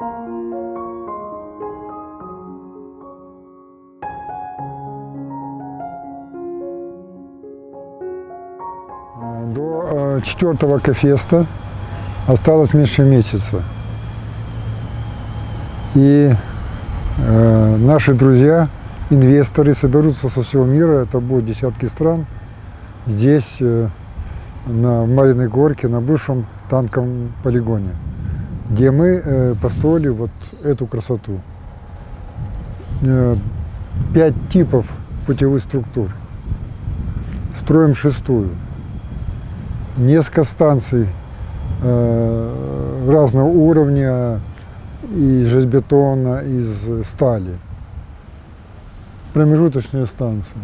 До э, четвертого кофеста осталось меньше месяца. И э, наши друзья, инвесторы соберутся со всего мира, это будут десятки стран, здесь, э, на Мариной горке, на бывшем танковом полигоне где мы э, построили вот эту красоту. Э, пять типов путевых структур. Строим шестую. Несколько станций э, разного уровня, из железобетона, из стали. Промежуточные станции.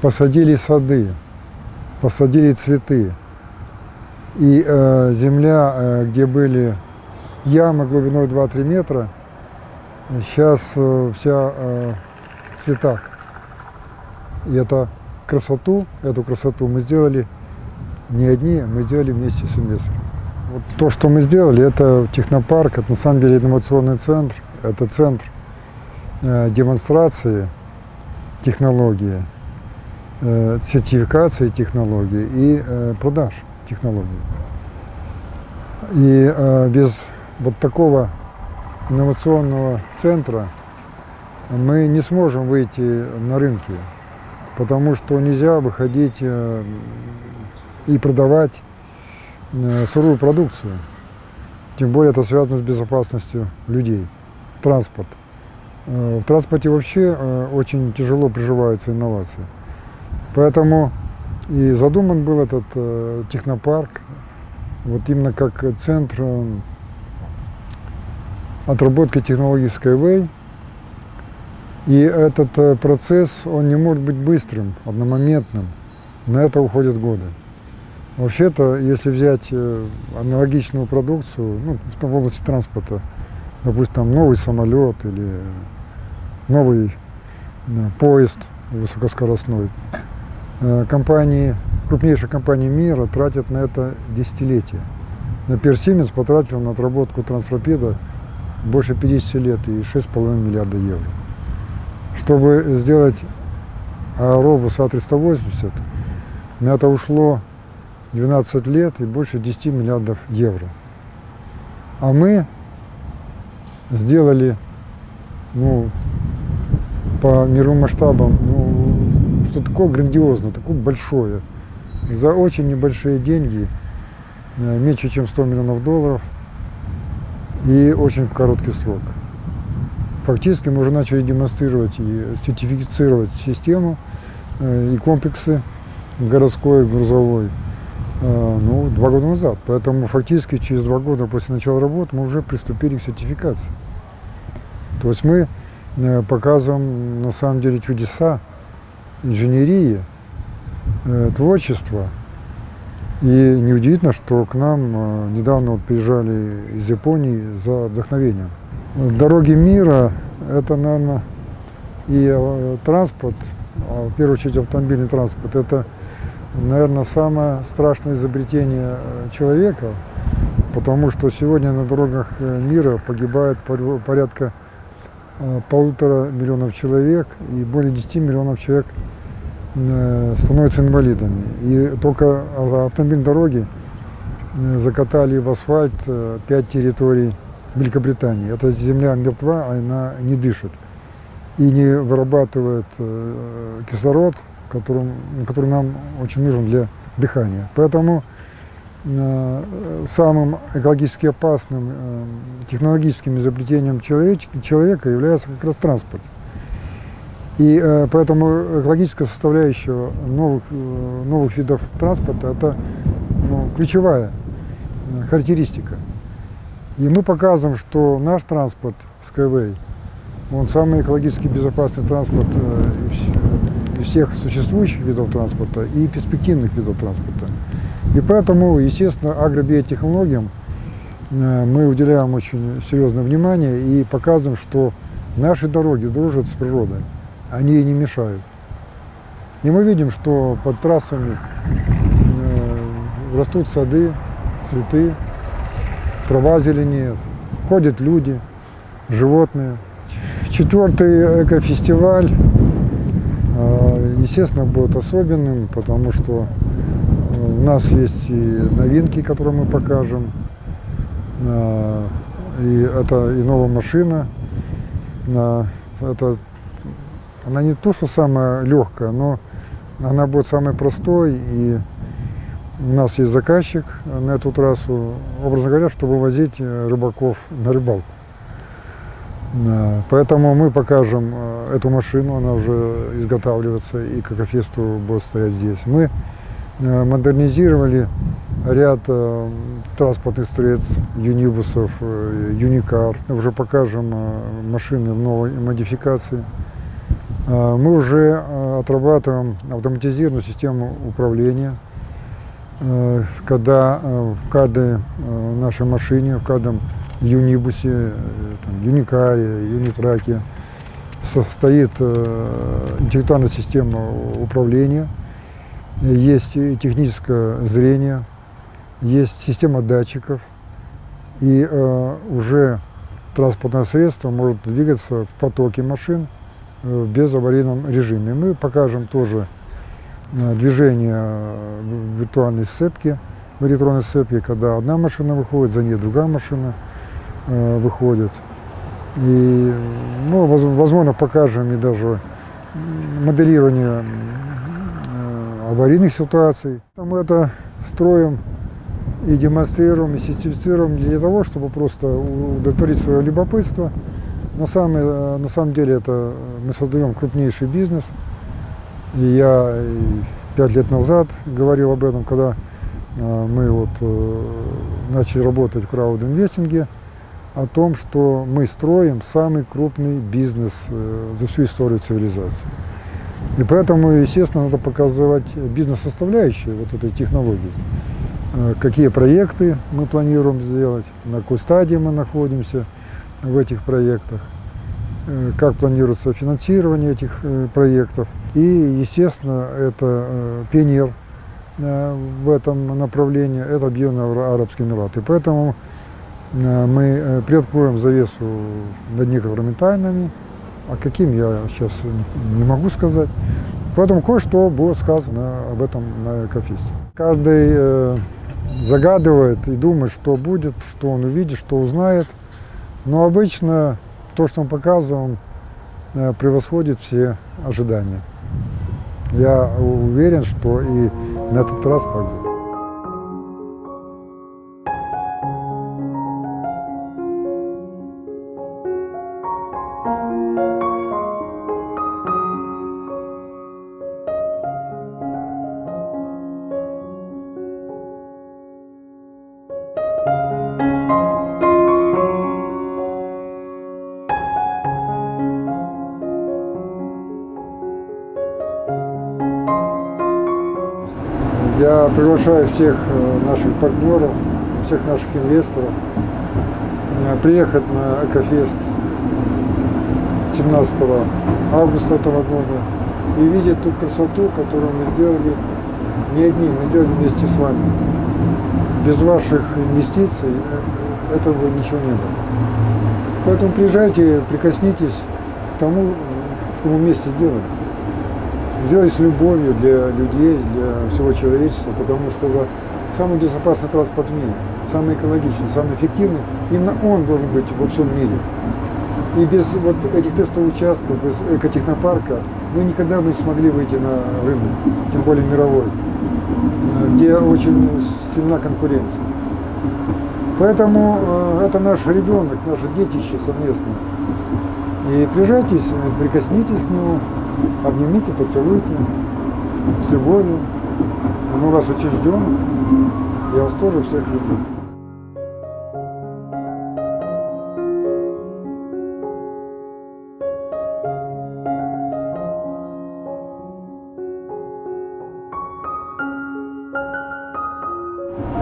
Посадили сады, посадили цветы. И э, земля, э, где были ямы глубиной 2-3 метра, сейчас э, вся э, в цветах. И это красоту, эту красоту мы сделали не одни, мы сделали вместе с инвестором. Вот то, что мы сделали, это технопарк, это на самом деле инновационный центр, это центр э, демонстрации технологии, э, сертификации технологий и э, продаж технологий. И э, без вот такого инновационного центра мы не сможем выйти на рынки, потому что нельзя выходить э, и продавать э, сырую продукцию. Тем более это связано с безопасностью людей, транспорт. Э, в транспорте вообще очень тяжело приживаются инновации. Поэтому и задуман был этот технопарк, вот именно как центр отработки технологий Skyway. И этот э, процесс, он не может быть быстрым, одномоментным. На это уходят годы. Вообще-то, если взять э, аналогичную продукцию, ну, в области транспорта, допустим, там новый самолет или новый да, поезд высокоскоростной, э, компании, крупнейшие компании мира тратят на это десятилетия. Например, Siemens потратил на отработку трансрапида больше 50 лет и 6,5 миллиарда евро. Чтобы сделать аэробус А380, на это ушло 12 лет и больше 10 миллиардов евро. А мы сделали, ну, по мировым масштабам, ну, что такое грандиозное, такое большое, за очень небольшие деньги, э, меньше чем 100 миллионов долларов – и очень короткий срок. Фактически мы уже начали демонстрировать и сертифицировать систему э, и комплексы городской, грузовой, э, ну, два года назад. Поэтому фактически через два года после начала работы мы уже приступили к сертификации. То есть мы показываем на самом деле чудеса инженерии, творчества, и неудивительно, что к нам э, недавно вот приезжали из Японии за вдохновением. Дороги мира – это, наверное, и э, транспорт, а в первую очередь автомобильный транспорт – это, наверное, самое страшное изобретение э, человека, потому что сегодня на дорогах мира погибает порядка полутора миллионов человек и более 10 миллионов человек – Э, становятся инвалидами. И только автомобильные дороги э, закатали в асфальт э, пять территорий Великобритании. Эта земля мертва, а она не дышит и не вырабатывает кислород, которым, который нам очень нужен для дыхания. Поэтому самым экологически опасным технологическим изобретением человека является как раз транспорт. И э, поэтому экологическая составляющая новых, э, новых видов транспорта – это ну, ключевая э, характеристика. И мы показываем, что наш транспорт Skyway, он самый экологически безопасный транспорт из всех существующих видов транспорта и перспективных видов транспорта. И поэтому, естественно, агробиотехнологиям мы уделяем очень серьезное внимание и показываем, что наши дороги дружат с природой они ей не мешают. И мы видим, что под трассами э, растут сады, цветы, трава зеленеет, ходят люди, животные. Четвертый экофестиваль, э, естественно, будет особенным, потому что у нас есть и новинки, которые мы покажем. Э, и это и новая машина. Э, это, она не то, что самая легкая, но она будет самой простой. И у нас есть заказчик на эту трассу, образно говоря, чтобы возить рыбаков на рыбалку. Поэтому мы покажем эту машину, она уже изготавливается и Акофесту будет стоять здесь. Мы модернизировали ряд э, транспортных средств, юнибусов, э, юникар. Уже покажем э, машины в новой модификации. Э, мы уже э, отрабатываем автоматизированную систему управления, э, когда э, в каждой э, нашей машине, в каждом юнибусе, э, там, юникаре, юнитраке состоит э, интеллектуальная система управления, есть техническое зрение, есть система датчиков, и э, уже транспортное средство может двигаться в потоке машин э, в безаварийном режиме. Мы покажем тоже э, движение в виртуальной сцепке, в электронной сцепке, когда одна машина выходит, за ней другая машина э, выходит. И, ну, возможно, покажем и даже моделирование э, аварийных ситуаций. Мы это строим и демонстрируем, и сертифицируем для того, чтобы просто удовлетворить свое любопытство. На самом, э, на самом деле это мы создаем крупнейший бизнес. И я пять лет назад говорил об этом, когда э, мы вот начали работать в краудинвестинге о том, что мы строим самый крупный бизнес э, за всю историю цивилизации. И поэтому, естественно, надо показывать бизнес-составляющие вот этой технологии. Э, какие проекты мы планируем сделать, на какой стадии мы находимся в этих проектах, э, как планируется финансирование этих проектов. И, естественно, это пионер в этом направлении, это Объединенные Арабские Эмираты. Поэтому Э, мы э, приоткроем завесу над некоторыми тайнами, а каким я сейчас не могу сказать. Поэтому кое-что будет сказано об этом на Экофесте. Каждый э, загадывает и думает, что будет, что он увидит, что узнает. Но обычно то, что мы показываем, превосходит все ожидания. Я уверен, что и на этот раз так будет. Я приглашаю всех э, наших партнеров, всех наших инвесторов э, приехать на Экофест 17 августа этого года и видеть ту красоту, которую мы сделали не одни, мы сделали вместе с вами. Без ваших инвестиций э, этого бы ничего не было. Поэтому приезжайте, прикоснитесь к тому, что мы вместе сделали сделать с любовью для людей, для всего человечества, потому что самый безопасный транспорт в мире, самый экологичный, самый эффективный, именно он должен быть во всем мире. И без вот этих тестовых участков, без экотехнопарка мы никогда бы не смогли выйти на рынок, тем более мировой, где очень сильна конкуренция. Поэтому э, это наш ребенок, наше детище совместное. И приезжайтесь, прикоснитесь к нему, обнимите, поцелуйте с любовью. Мы вас очень ждем. Я вас тоже всех люблю.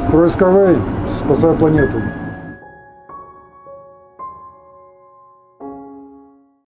Строй Скавей, спасай планету.